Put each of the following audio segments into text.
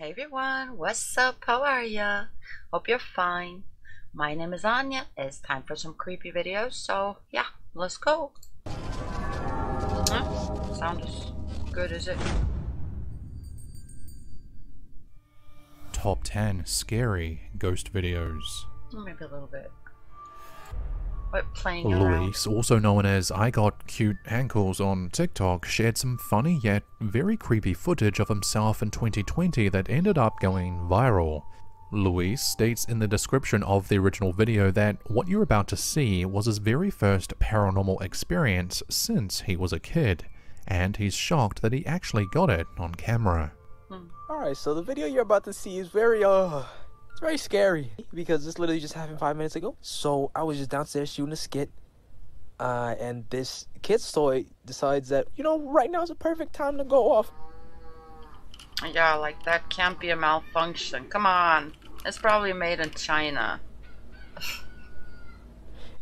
Hey everyone, what's up? How are ya? Hope you're fine. My name is Anya. It's time for some creepy videos, so yeah, let's go. Huh? Sound as good as it. Top 10 Scary Ghost Videos. Maybe a little bit. What playing around? Luis, also known as I Got Cute Ankles on TikTok, shared some funny yet very creepy footage of himself in 2020 that ended up going viral. Luis states in the description of the original video that what you're about to see was his very first paranormal experience since he was a kid, and he's shocked that he actually got it on camera. Alright, so the video you're about to see is very, uh, it's very scary because this literally just happened five minutes ago. So I was just downstairs shooting a skit, uh, and this kid's toy decides that, you know, right now is a perfect time to go off. Yeah, like that can't be a malfunction. Come on. It's probably made in China.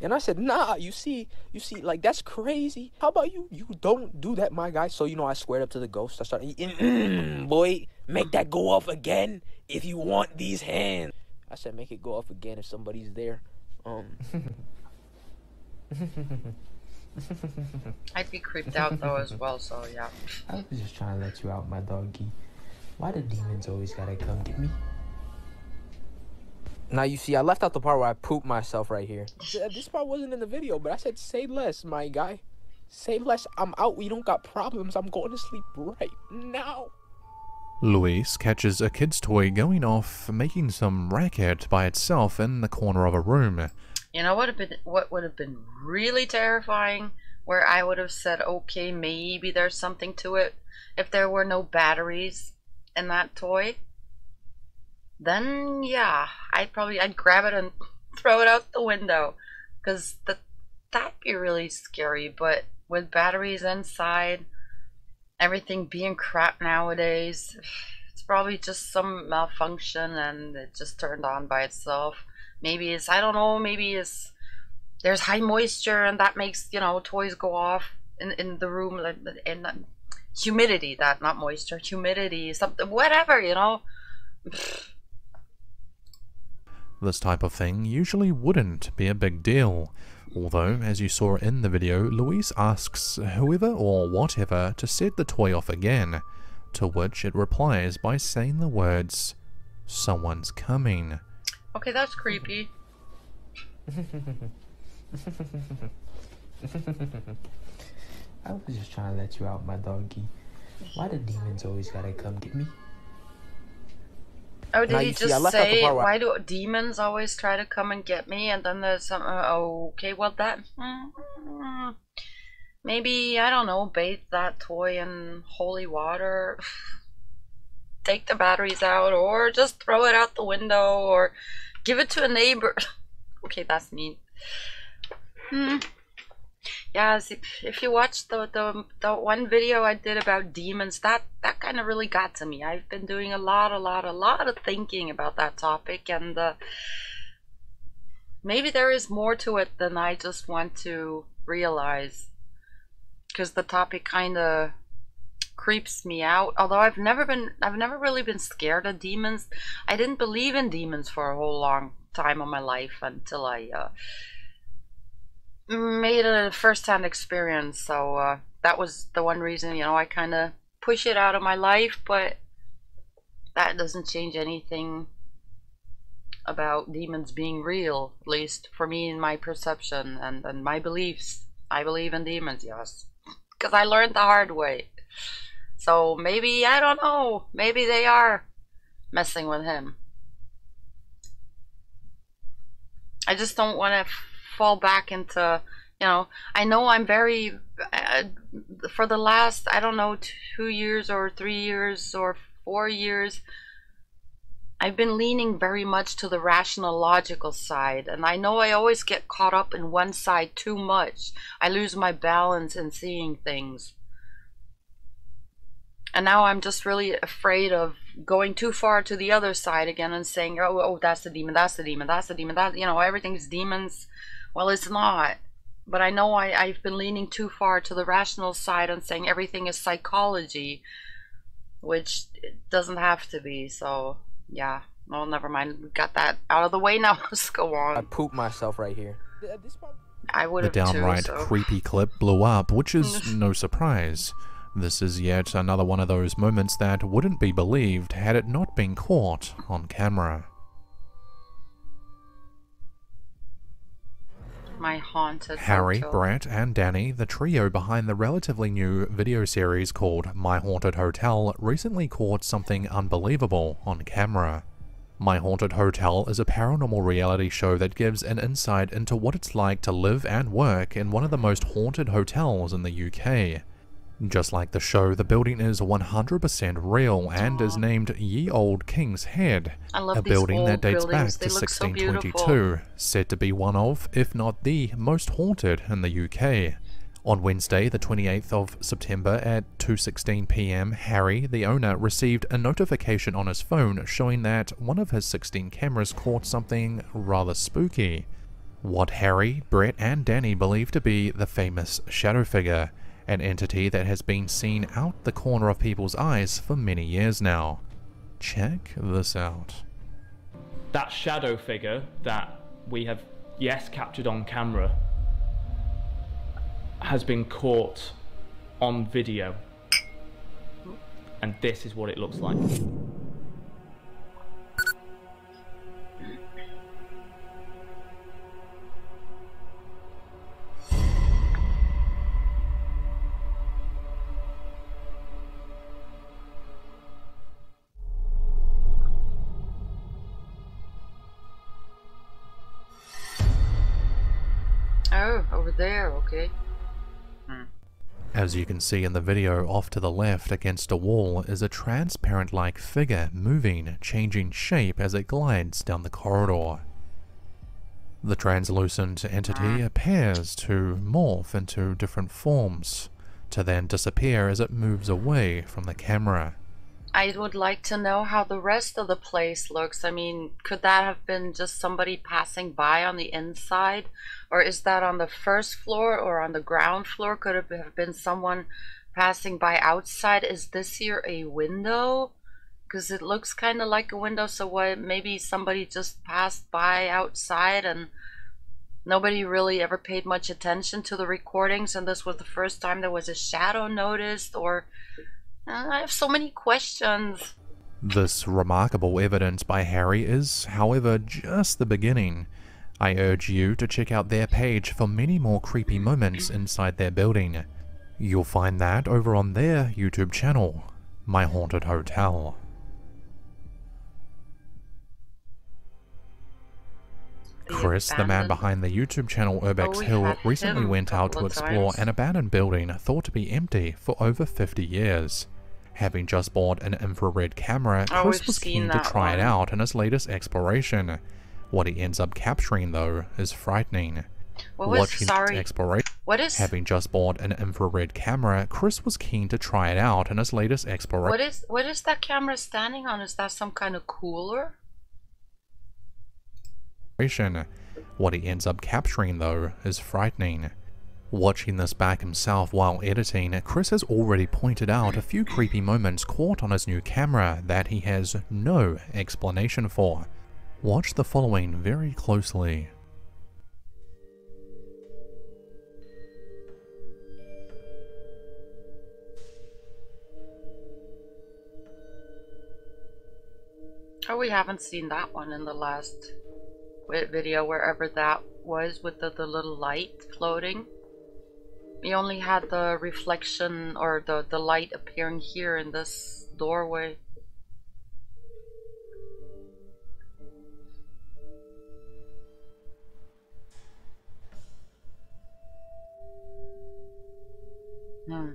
And I said, nah, you see, you see, like, that's crazy. How about you? You don't do that, my guy. So, you know, I squared up to the ghost. I started, "Mm, boy, make that go off again if you want these hands. I said, make it go off again if somebody's there. Um, I'd be creeped out though as well, so yeah. I was just trying to let you out, my doggy. Why the demons always gotta come get me? Now you see, I left out the part where I pooped myself right here. Uh, this part wasn't in the video, but I said, say less, my guy. Say less. I'm out. We don't got problems. I'm going to sleep right now. Luis catches a kid's toy going off, making some racket by itself in the corner of a room. You know what have been what would have been really terrifying? Where I would have said, okay, maybe there's something to it. If there were no batteries in that toy, then yeah, I'd probably I'd grab it and throw it out the window, because that that'd be really scary. But with batteries inside, everything being crap nowadays, it's probably just some malfunction and it just turned on by itself. Maybe it's I don't know. Maybe it's there's high moisture and that makes you know toys go off in in the room and humidity that not moisture humidity something whatever you know This type of thing usually wouldn't be a big deal, although, as you saw in the video, Luis asks whoever or whatever to set the toy off again, to which it replies by saying the words, Someone's coming. okay that's creepy I was just trying to let you out, my doggy. Why the demons always gotta come get me? Oh did he you see, I just say why do demons always try to come and get me and then there's some uh, okay well that mm, maybe i don't know bathe that toy in holy water take the batteries out or just throw it out the window or give it to a neighbor okay that's neat. hmm. Yeah see, if you watch the, the the one video i did about demons that that kind of really got to me. I've been doing a lot a lot a lot of thinking about that topic and uh, maybe there is more to it than i just want to realize because the topic kind of creeps me out. Although i've never been i've never really been scared of demons. I didn't believe in demons for a whole long time of my life until i uh, made a first-hand experience so uh, that was the one reason you know i kind of push it out of my life but that doesn't change anything about demons being real at least for me in my perception and, and my beliefs. I believe in demons yes because i learned the hard way. So maybe i don't know maybe they are messing with him. I just don't want to fall back into, you know, I know I'm very, uh, for the last, I don't know, two years or three years or four years, I've been leaning very much to the rational, logical side. And I know I always get caught up in one side too much. I lose my balance in seeing things. And now I'm just really afraid of going too far to the other side again and saying, oh, oh, that's the demon, that's the demon, that's the demon, that, you know, everything's demons. Well, it's not. But I know I, I've been leaning too far to the rational side and saying everything is psychology. which it doesn't have to be. So yeah, well, never mind. We got that out of the way now. Let's go on. I on. pooped myself right here. I would The have too. downright So. creepy clip blew up, which is no surprise. This is yet another one of those moments that wouldn't be believed had it not been caught on camera. My haunted. Harry, hotel. Brett, and Danny, the trio behind the relatively new video series called My Haunted Hotel, recently caught something unbelievable on camera. My Haunted Hotel is a paranormal reality show that gives an insight into what it's like to live and work in one of the most haunted hotels in the UK. Just like the show, the building is 100% real and is named Ye Olde King's Head, I love a building that dates back buildings. to They so 1622, said to be one of, if not the, most haunted in the UK. On Wednesday, the 28th of September at 2:16 p.m., Harry, the owner, received a notification on his phone showing that one of his 16 cameras caught something rather spooky. What Harry, Brett, and Danny believe to be the famous shadow figure, an entity that has been seen out the corner of people's eyes for many years now. Check this out. that shadow figure that we have, yes, captured on camera has been caught on video. And this is what it looks like. Okay. As you can see in the video off to the left against a wall is a transparent like figure moving, changing shape as it glides down the corridor. The translucent entity hmm. appears to morph into different forms, to then disappear as it moves away from the camera. I would like to know how the rest of the place looks. I mean, could that have been just somebody passing by on the inside? Or is that on the first floor or on the ground floor? Could it have been someone passing by outside? Is this here a window? Because it looks kind of like a window, so what? Maybe somebody just passed by outside and nobody really ever paid much attention to the recordings, and this was the first time there was a shadow noticed, or. Uh, I have so many questions. This remarkable evidence by Harry is, however, just the beginning. I urge you to check out their page for many more creepy moments inside their building. You'll find that over on their YouTube channel, My Haunted Hotel. Chris, the man behind the YouTube channel Urbex Oh, Hill, recently went out to explore times. an abandoned building thought to be empty for over 50 years. Having just bought an infrared camera, Chris was keen to try it out in his latest exploration. What he ends up capturing, though, is frightening. What was Watching sorry? exploration, What is having just bought an infrared camera, Chris was keen to try it out in his latest exploration. what is what is that camera standing on? Is that some kind of cooler? What he ends up capturing, though, is frightening. Watching this back himself while editing, Chris has already pointed out a few creepy moments caught on his new camera that he has no explanation for. Watch the following very closely. Oh, we haven't seen that one in the last video, wherever that was with the, the little light floating. We only had the reflection or the, the light appearing here in this doorway. Hmm.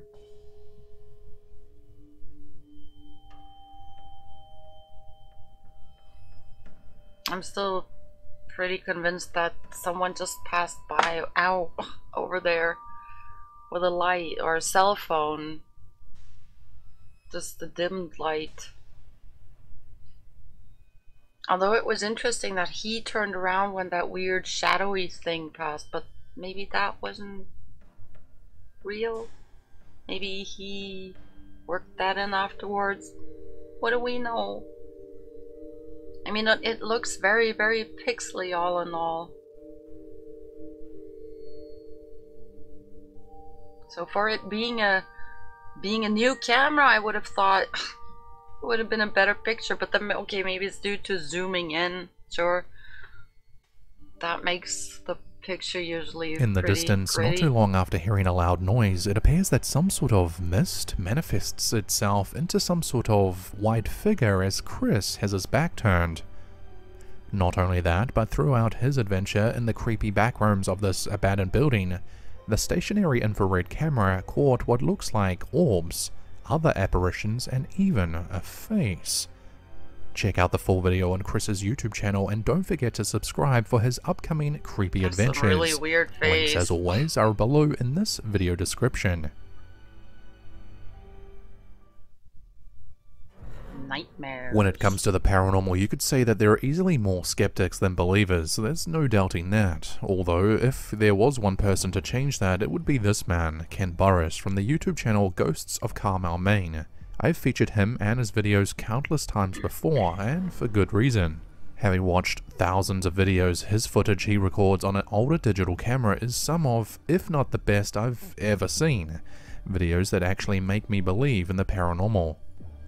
I'm still pretty convinced that someone just passed by ow over there with a light or a cell phone. Just the dimmed light. Although it was interesting that he turned around when that weird shadowy thing passed, but maybe that wasn't real. Maybe he worked that in afterwards. What do we know? I mean, it- looks very, very pixely all in all. So for it being a being a new camera, I would have thought it would have been a better picture. But then, okay, maybe it's due to zooming in. Sure, that makes the picture usually In the distance, not too long after hearing a loud noise, it appears that some sort of mist manifests itself into some sort of white figure as Chris has his back turned. Not only that, but throughout his adventure in the creepy backrooms of this abandoned building, the stationary infrared camera caught what looks like orbs, other apparitions, and even a face. Check out the full video on Chris's YouTube channel and don't forget to subscribe for his upcoming creepy That's adventures. really Links, as always, are below in this video description. Nightmare. When it comes to the paranormal, you could say that there are easily more skeptics than believers, so there's no doubting that. Although, if there was one person to change that, it would be this man, Kent Burris, from the YouTube channel Ghosts of Carmel, Maine. I've featured him and his videos countless times before, and for good reason. Having watched thousands of videos, his footage he records on an older digital camera is some of, if not the best I've ever seen. Videos that actually make me believe in the paranormal.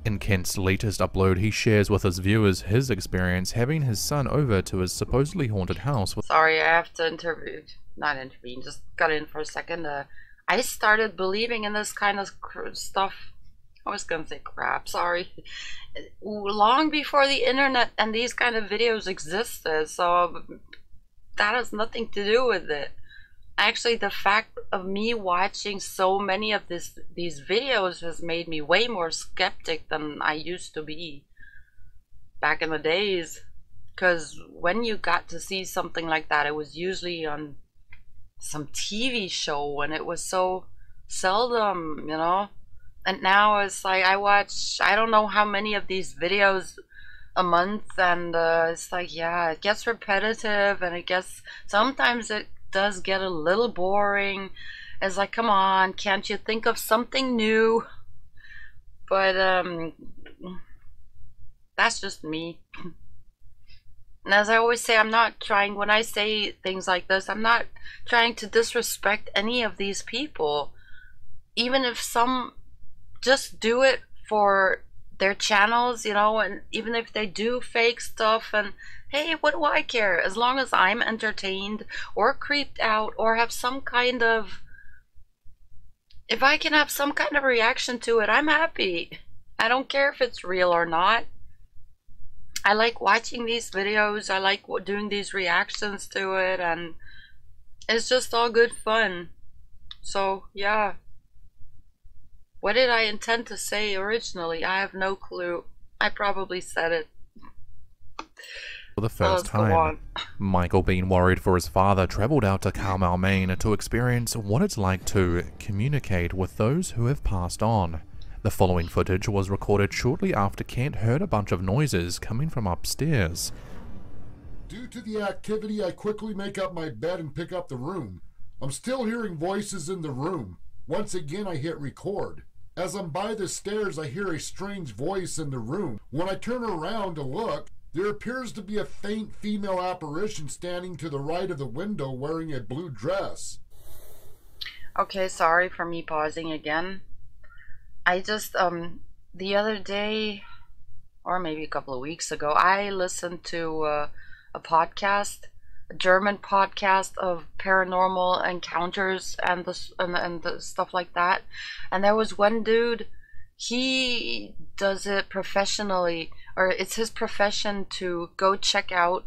In Kent's latest upload, he shares with his viewers his experience having his son over to his supposedly haunted house Sorry, I have to intervene. Not intervene, just got in for a second. Uh, I started believing in this kind of stuff. I was gonna say crap, sorry. Long before the internet and these kind of videos existed, so that has nothing to do with it. Actually, the fact of me watching so many of this these videos has made me way more skeptic than I used to be back in the days. Because when you got to see something like that, it was usually on some TV show and it was so seldom, you know? And now it's like I watch, I don't know how many of these videos a month, and uh, it's like, yeah, it gets repetitive and it gets, sometimes it does get a little boring. It's like, come on, can't you think of something new? But, um, that's just me. And as I always say, I'm not trying, when I say things like this, I'm not trying to disrespect any of these people. Even if some just do it for their channels, you know, and even if they do fake stuff, and hey, what do I care? As long as I'm entertained or creeped out or have some kind of. If I can have some kind of reaction to it, I'm happy. I don't care if it's real or not. I like watching these videos. I like doing these reactions to it, and it's just all good fun. So, yeah. What did I intend to say originally? I have no clue. I probably said it. For the Oh, first let's time. Michael, being worried for his father, travelled out to Carmel, Maine to experience what it's like to communicate with those who have passed on. The following footage was recorded shortly after Kent heard a bunch of noises coming from upstairs. Due to the activity, I quickly make up my bed and pick up the room. I'm still hearing voices in the room. Once again, I hit record. As I'm by the stairs, I hear a strange voice in the room. When I turn around to look, there appears to be a faint female apparition standing to the right of the window wearing a blue dress. Okay, sorry for me pausing again. I just um the other day or maybe a couple of weeks ago, I listened to uh, a podcast, a German podcast of paranormal encounters and the and, and the stuff like that. And there was one dude, he does it professionally or it's his profession to go check out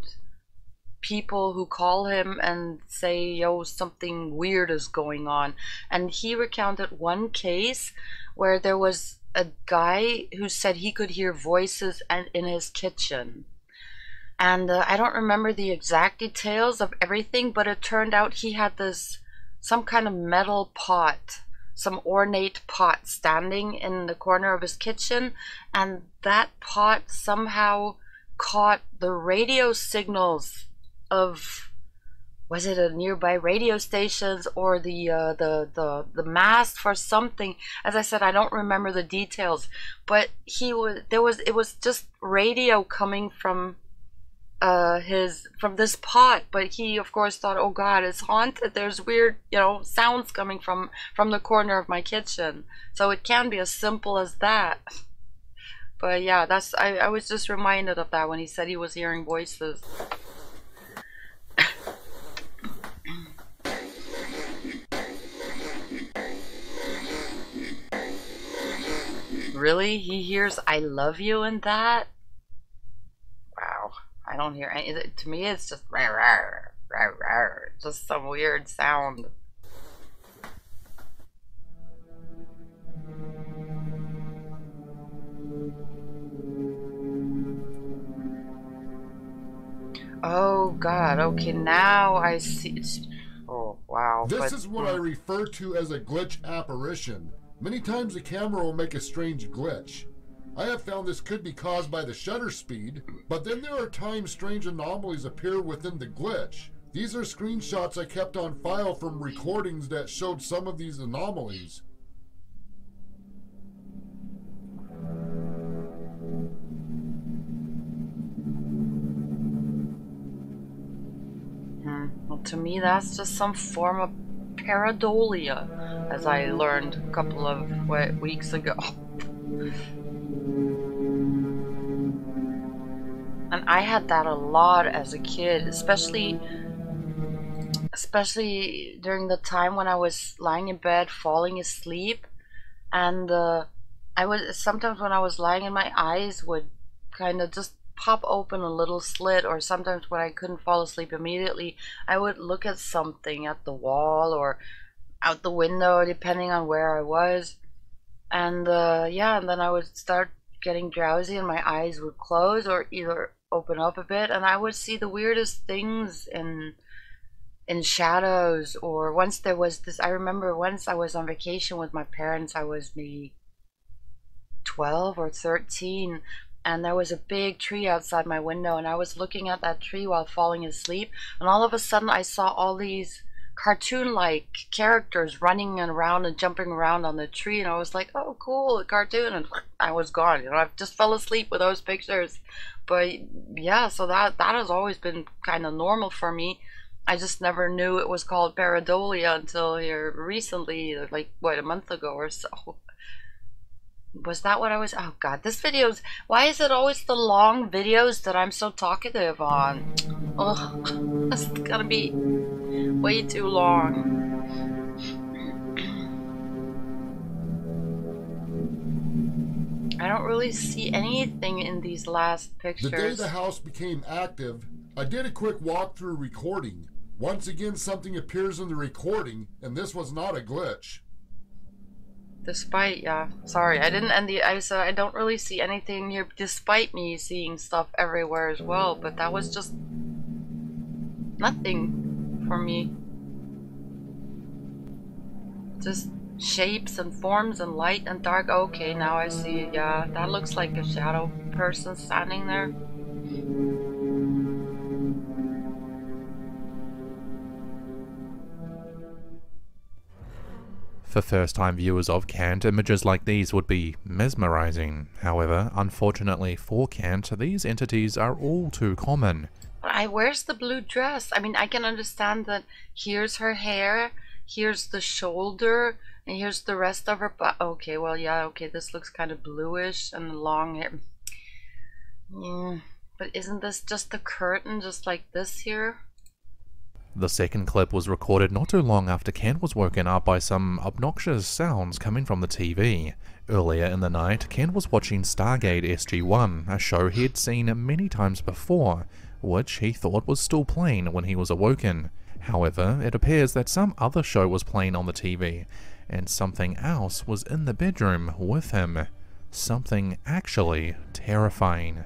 people who call him and say, yo, something weird is going on. And he recounted one case where there was a guy who said he could hear voices and in his kitchen. And uh, I don't remember the exact details of everything, but it turned out he had this some kind of metal pot, some ornate pot standing in the corner of his kitchen, and that pot somehow caught the radio signals of was it a nearby radio stations or the uh, the the the mast for something? As i said i don't remember the details but he was there was it was just radio coming from uh his from this pot but he of course thought oh god it's haunted. There's weird you know sounds coming from from the corner of my kitchen. So it can be as simple as that. But yeah that's i, I was just reminded of that when he said he was hearing voices. Really? He hears i love you in that I don't hear any. To me, it's just rah, rah, rah, rah, just some weird sound. Oh God! Okay, now I see. Oh wow! This but- is what I refer to as a glitch apparition. Many times the camera will make a strange glitch. I have found this could be caused by the shutter speed, but then there are times strange anomalies appear within the glitch. These are screenshots I kept on file from recordings that showed some of these anomalies. Hmm. Well, to me, that's just some form of pareidolia, as I learned a couple of weeks ago. And I had that a lot as a kid, especially especially during the time when I was lying in bed falling asleep. And uh, I was sometimes when I was lying in my eyes would kind of just pop open a little slit or sometimes when I couldn't fall asleep immediately I would look at something at the wall or out the window depending on where I was. And uh, yeah and then I would start getting drowsy and my eyes would close or either open up a bit and I would see the weirdest things in in shadows or once there was this I remember once I was on vacation with my parents I was maybe 12 or 13 and there was a big tree outside my window and I was looking at that tree while falling asleep and all of a sudden I saw all these cartoon like characters running around and jumping around on the tree and I was like oh cool a cartoon and I was gone you know I just fell asleep with those pictures. But yeah so that that has always been kind of normal for me. I just never knew it was called pareidolia until here recently like what a month ago or so. Was that what I was oh god this video's why is it always the long videos that I'm so talkative on? Oh this is gonna be way too long I don't really see anything in these last pictures. The day the house became active, I did a quick walkthrough recording. Once again, something appears in the recording, and this was not a glitch. Despite, yeah, sorry, I didn't end the. I said I don't really see anything here, despite me seeing stuff everywhere as well. But that was just nothing for me. Just shapes and forms and light and dark. Okay, now I see. Yeah, that looks like a shadow person standing there. For first time viewers of Kent, images like these would be mesmerizing. However, unfortunately for Kent, these entities are all too common. I where's the blue dress? I mean, I can understand that here's her hair, here's the shoulder, and here's the rest of her butt. Okay, well, yeah, okay, this looks kind of bluish and long hair. Yeah, but isn't this just the curtain, just like this here? The second clip was recorded not too long after Kent was woken up by some obnoxious sounds coming from the TV. Earlier in the night, Kent was watching Stargate SG-1, a show he had seen many times before, which he thought was still playing when he was awoken. However, it appears that some other show was playing on the TV, and something else was in the bedroom with him. Something actually terrifying.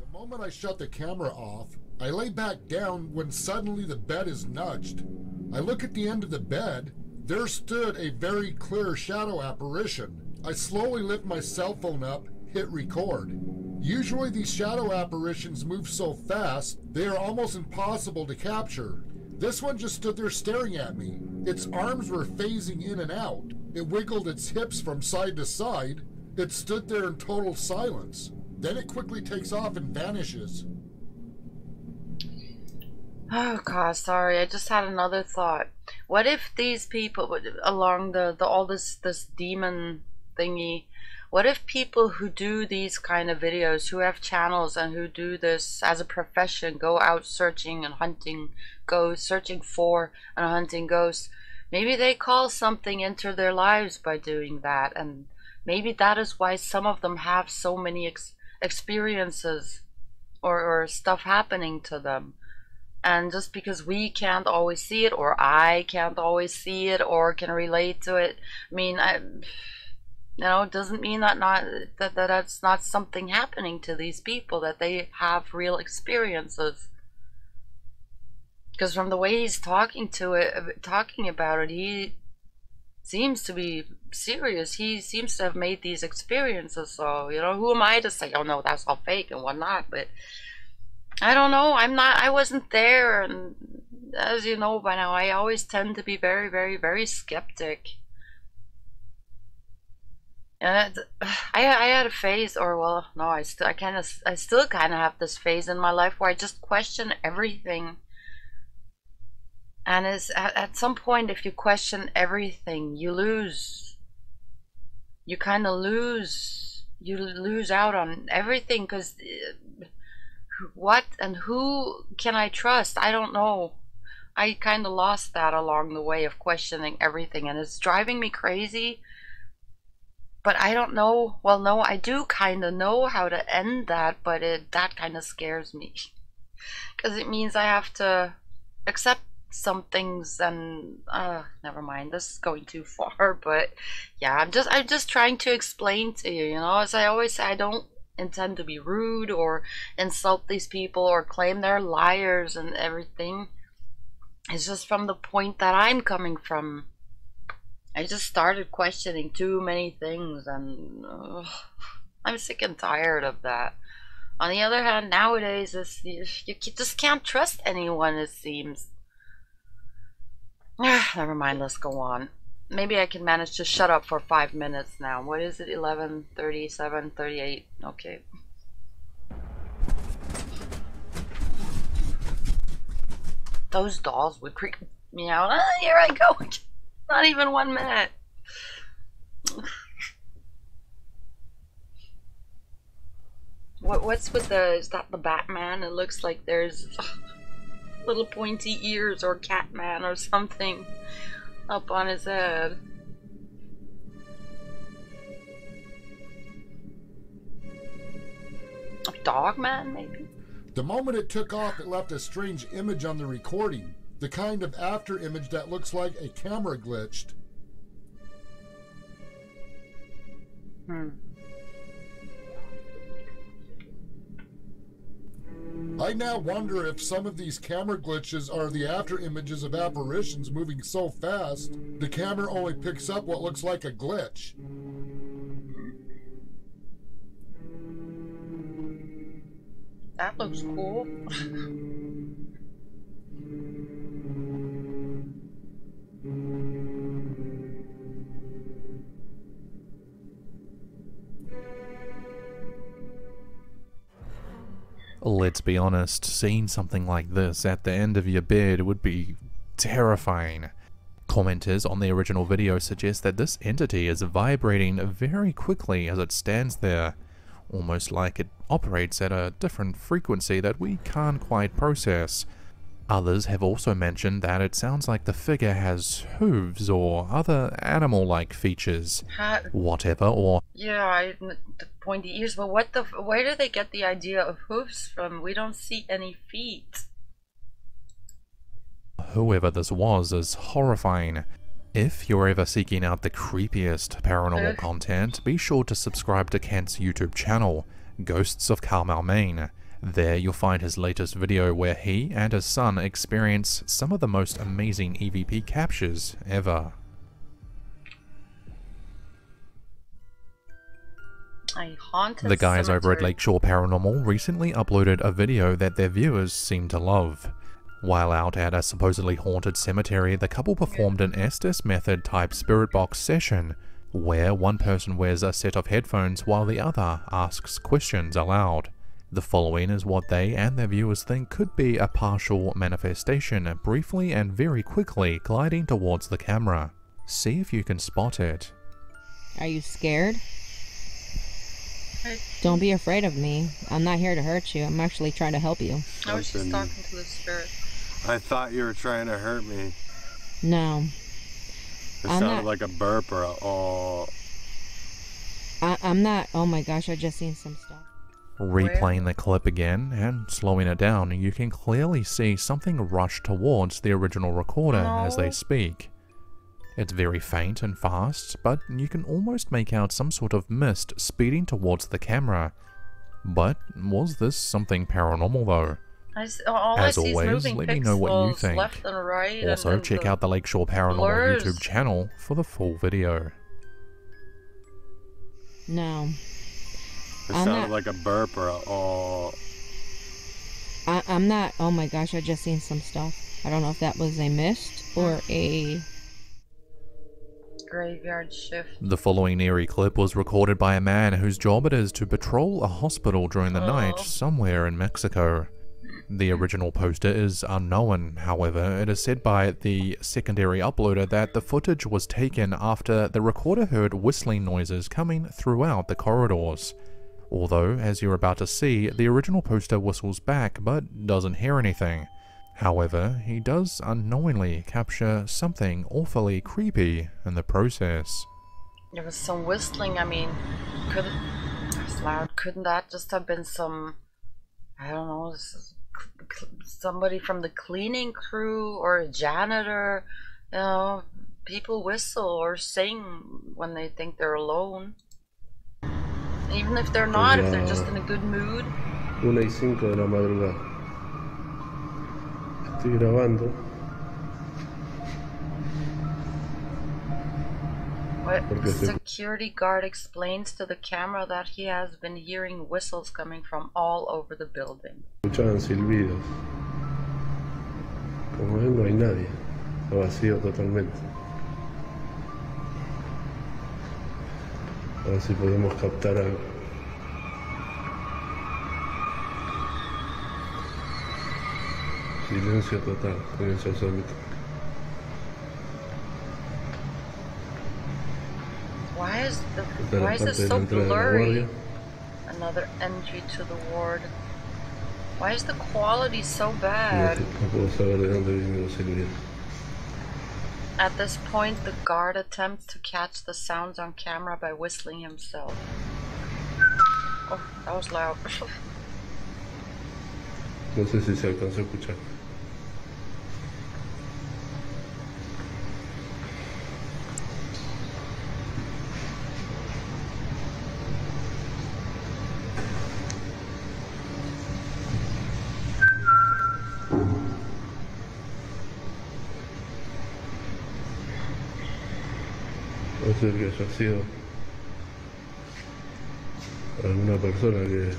The moment I shut the camera off, I lay back down when suddenly the bed is nudged. I look at the end of the bed. There stood a very clear shadow apparition. I slowly lift my cell phone up, hit record. Usually these shadow apparitions move so fast, they are almost impossible to capture. This one just stood there staring at me. Its arms were phasing in and out. It wiggled its hips from side to side. It stood there in total silence. Then it quickly takes off and vanishes. Oh god, sorry. I just had another thought. What if these people along the, the all this this demon thingy what if people who do these kind of videos, who have channels and who do this as a profession, go out searching and hunting ghosts, searching for and hunting ghosts, maybe they call something into their lives by doing that. And maybe that is why some of them have so many ex experiences or, or stuff happening to them. And just because we can't always see it, or I can't always see it, or can relate to it, I mean, I you know, it doesn't mean that not that, that that's not something happening to these people that they have real experiences. Because from the way he's talking to it, uh, talking about it, he seems to be serious. He seems to have made these experiences. So you know, who am I to say, oh no, that's all fake and whatnot? But I don't know. I'm not. I wasn't there, and as you know by now, I always tend to be very, very, very skeptic. And I I had a phase, or well, no, I still I kind of I still kind of have this phase in my life where I just question everything. And is at, at some point, if you question everything, you lose. You kind of lose. You lose out on everything because uh, what and who can I trust? I don't know. I kind of lost that along the way of questioning everything, and it's driving me crazy but I don't know. Well, no, I do kind of know how to end that, but it that kind of scares me because it means I have to accept some things and uh never mind this is going too far but yeah i'm just i'm just trying to explain to you you know as i always say i don't intend to be rude or insult these people or claim they're liars and everything it's just from the point that i'm coming from I just started questioning too many things and uh, I'm sick and tired of that. On the other hand, nowadays, it's, you, just can't trust anyone, it seems. Never mind, let's go on. Maybe I can manage to shut up for five minutes now. What is it? 11, 37, 38. Okay. Those dolls would creep me out. Ah, here I go. Not even one minute. What what's with the is that the Batman? It looks like there's little pointy ears or Catman or something up on his head. Dogman, maybe? The moment it took off, it left a strange image on the recording the kind of after image that looks like a camera glitched. Hmm. I now wonder if some of these camera glitches are the after images of apparitions moving so fast, the camera only picks up what looks like a glitch. That looks cool. Let's be honest, seeing something like this at the end of your bed would be terrifying. Commenters on the original video suggest that this entity is vibrating very quickly as it stands there, almost like it operates at a different frequency that we can't quite process. Others have also mentioned that it sounds like the figure has hooves or other animal-like features, whatever, or yeah, I, the pointy ears. But what the? Where do they get the idea of hooves from? We don't see any feet. Whoever this was is horrifying. If you're ever seeking out the creepiest paranormal content, be sure to subscribe to Kent's YouTube channel, Ghosts of Carmel, Maine. There you'll find his latest video where he and his son experience some of the most amazing EVP captures ever. the guys over at Lakeshore Paranormal recently uploaded a video that their viewers seem to love. While out at a supposedly haunted cemetery, the couple performed an Estes method type spirit box session, where one person wears a set of headphones while the other asks questions aloud. The following is what they and their viewers think could be a partial manifestation, briefly and very quickly gliding towards the camera. See if you can spot it. Are you scared? I- Don't be afraid of me. I'm not here to hurt you. I'm actually trying to help you. I was just talking to the spirit. I thought you were trying to hurt me. No, It I'm sounded not- like a burp or a oh. I, I'm not. Oh my gosh, I just seen some stuff. Replaying the clip again and slowing it down, you can clearly see something rush towards the original recorder as they speak. It's very faint and fast, but you can almost make out some sort of mist speeding towards the camera. But was this something paranormal though? I s- all As I see always, is let me know what you think. left and right. Also, then check the- out the Lakeshore Paranormal blurs. YouTube channel for the full video. No, It I'm sounded not- like a burp or a oh. I, I'm not. Oh my gosh, I just seen some stuff. I don't know if that was a mist or a. graveyard shift. The following eerie clip was recorded by a man whose job it is to patrol a hospital during the night Oh. somewhere in Mexico. The original poster is unknown, however, it is said by the secondary uploader that the footage was taken after the recorder heard whistling noises coming throughout the corridors. Although, as you're about to see, the original poster whistles back but doesn't hear anything. However, he does unknowingly capture something awfully creepy in the process. There was some whistling. I mean, could loud. Couldn't that just have been some? I don't know. Somebody from the cleaning crew or a janitor. You know, people whistle or sing when they think they're alone. Even if they're not, if they're just in a good mood. Y de la madrugada. Estoy grabando. What security guard explains to the camera that he has been hearing whistles coming from all over the building. Escuchaban silbidos. Como ven, no hay nadie. Está vacío totalmente. A ver si podemos captar algo. Silencio total, silencio absoluto. Why is the Esta why is this so blurry? Another entry to the ward. Why is the quality so bad? sé- no puedo saber de dónde vienen los silbidos. At this point, the guard attempts to catch the sounds on camera by whistling himself. Oh, that was loud. No sé si se alcanzó a escuchar. Que haya sido alguna persona que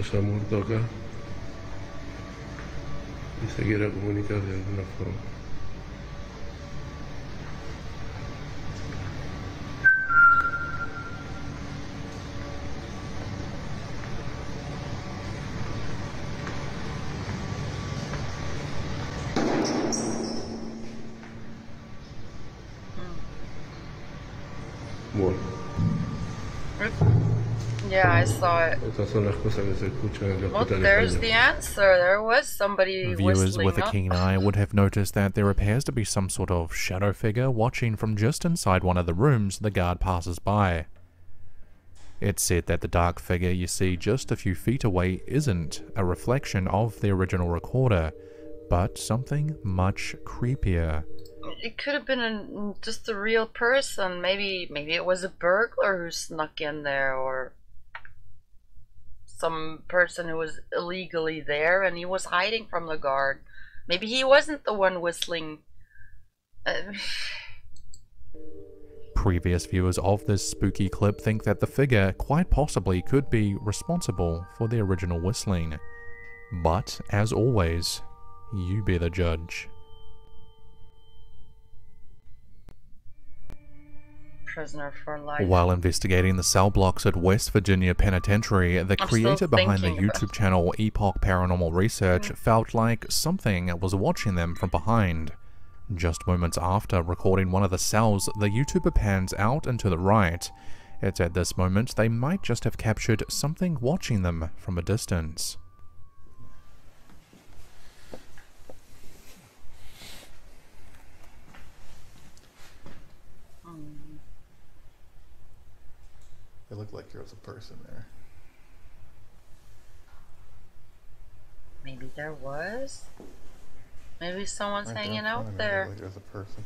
haya muerto acá y se quiera comunicar de alguna forma. Estas son las cosas que se escuchan en el Well, there's the answer. There was somebody Viewers with a keen eye would have noticed that there appears to be some sort of shadow figure watching from just inside one of the rooms the guard passes by. It's said that the dark figure you see just a few feet away isn't a reflection of the original recorder, but something much creepier. It could have been a, just a real person. Maybe maybe it was a burglar who snuck in there, or some person who was illegally there and he was hiding from the guard. Maybe he wasn't the one whistling. Uh, Previous viewers of this spooky clip think that the figure quite possibly could be responsible for the original whistling. But, as always, You be the judge. Prisoner for life. While investigating the cell blocks at West Virginia Penitentiary, the I'm creator behind the YouTube channel Epoch Paranormal Research mm. felt like something was watching them from behind. Just moments after recording one of the cells, the YouTuber pans out and to the right. It's at this moment they might just have captured something watching them from a distance. It looked like there was a person there. Maybe there was. Maybe someone's Right there in hanging out of there. looked Like there was a person.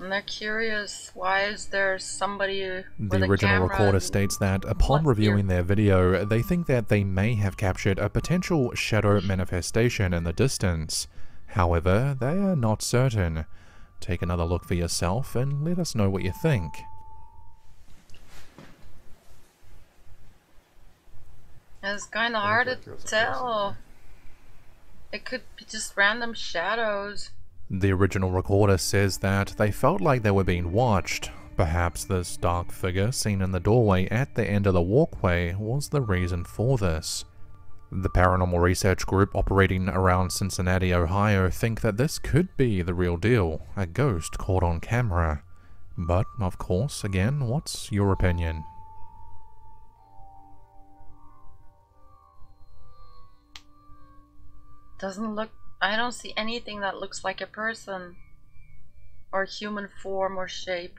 And they're curious, why is there somebody with The a original camera recorder states that upon reviewing their video, they think that they may have captured a potential shadow manifestation in the distance. However, they are not certain. Take another look for yourself and let us know what you think. It's kind of hard looked to like there was a person tell. It could be just random shadows. The original recorder says that they felt like they were being watched. Perhaps this dark figure seen in the doorway at the end of the walkway was the reason for this. The paranormal research group operating around Cincinnati, Ohio think that this could be the real deal, a ghost caught on camera. But, of course, again, what's your opinion? Doesn't look. I don't see anything that looks like a person, or human form or shape.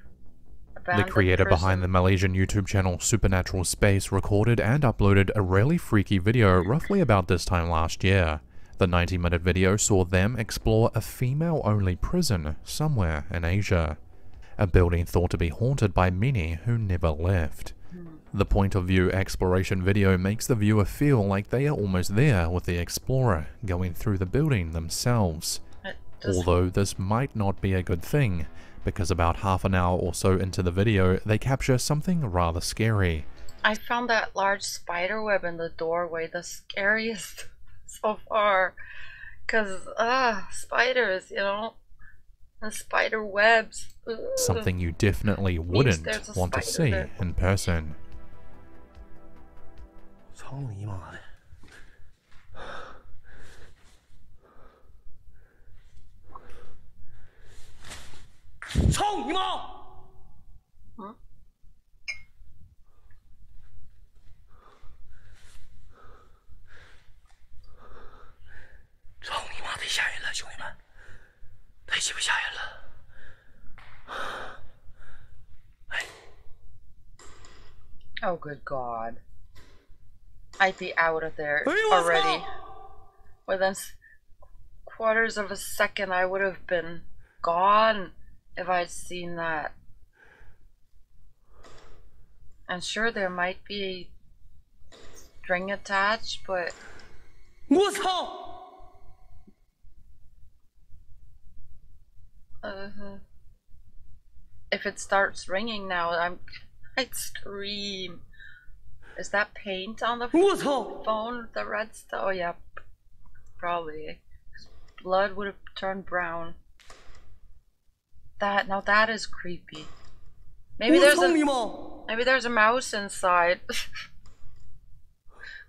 The Abandoned creator behind the. Malaysian YouTube channel Supernatural Space recorded and uploaded a really freaky video roughly about this time last year. The 90 minute video saw them explore a female only prison somewhere in Asia. A building thought to be haunted by many who never left. The point of view exploration video makes the viewer feel like they are almost there with the explorer going through the building themselves. Although this might not be a good thing, because about half an hour or so into the video, they capture something rather scary. I found that large spider web in the doorway the scariest so far. Cause ah, spiders, you know, and spider webs. Ugh. Something you definitely wouldn't want to see there. in person. 操你妈的！操你妈！操你妈！太吓人了，兄弟们，太鸡巴吓人了！Oh, good God. I'd be out of there already. Within quarters of a second, I would have been gone if I'd seen that. And sure, there might be a string attached, but 我操！uh, uh-huh. if it starts ringing now, I'm I'd scream. Is that paint on the phone? The red stuff? Oh, yeah. Probably. Blood would have turned brown. That now that is creepy. Maybe there's a maybe there's a mouse inside.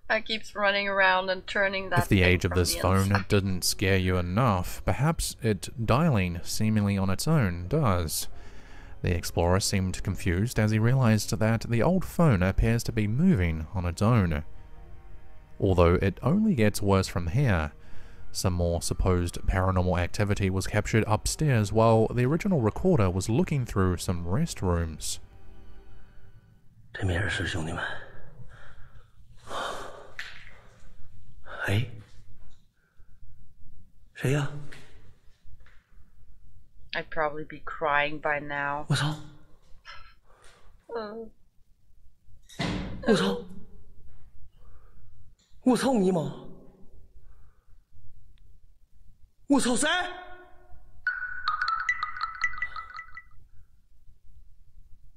that keeps running around and turning that. If the age of this phone didn't scare you enough, perhaps it dialing seemingly on its own does. The explorer seemed confused as he realized that the old phone appears to be moving on its own. Although it only gets worse from here. Some more supposed paranormal activity was captured upstairs while the original recorder was looking through some restrooms. 这没人是兄弟们。哎，谁呀？ I'd probably be crying by now. 我操！ Uh, 我操！我操你妈！我操谁？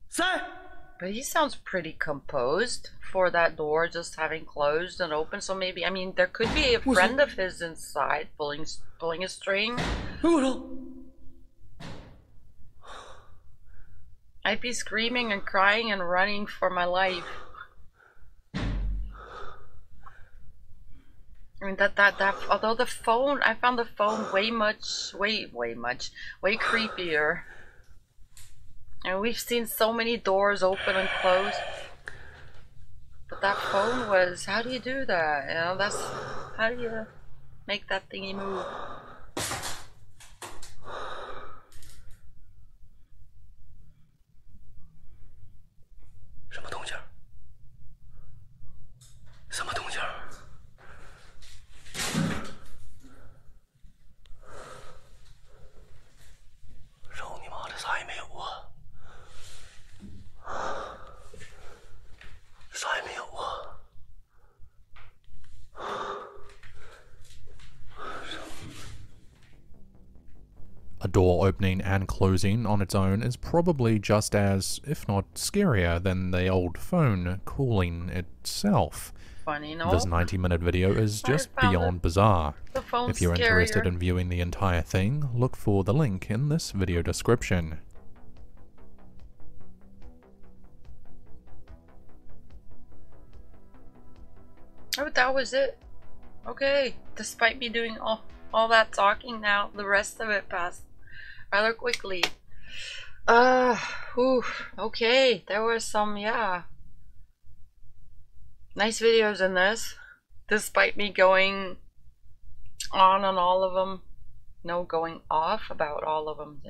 谁？ But he sounds pretty composed for that door just having closed and open. So maybe I mean there could be a friend of his inside pulling pulling a string. I'd be screaming and crying and running for my life. I mean that that that although the phone I found the phone way much way way much way creepier. And we've seen so many doors open and close. But that phone was how do you do that? You know, that's how do you make that thingy move? And closing on its own is probably just as, if not scarier, than the old phone calling itself. Funny, no? This 90 minute video is just beyond bizarre. If you're interested scarier. in viewing the entire thing, look for the link in this video description. Oh, that was it. Okay. Despite me doing all all that talking now, the rest of it passed rather quickly. Uh, whew, okay. There was some, yeah. Nice videos in this. Despite me going on on all of them. No, going off about all of them.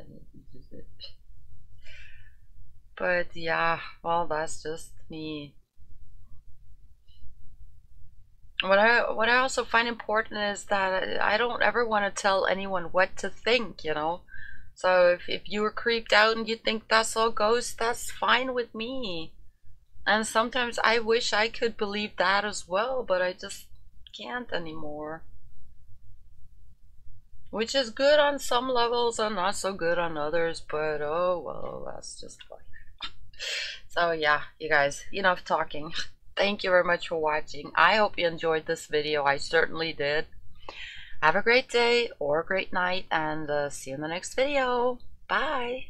But yeah, well, that's just me what I what I also find important is that I don't ever want to tell anyone what to think, you know. So if if you were creeped out and you think that's all ghosts, that's fine with me. And sometimes I wish I could believe that as well, but I just can't anymore. Which is good on some levels and not so good on others, but oh well, that's just life. so yeah, you guys, enough talking. Thank you very much for watching. I hope you enjoyed this video. I certainly did. Have a great day or a great night and uh, see you in the next video. Bye.